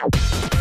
Ciao.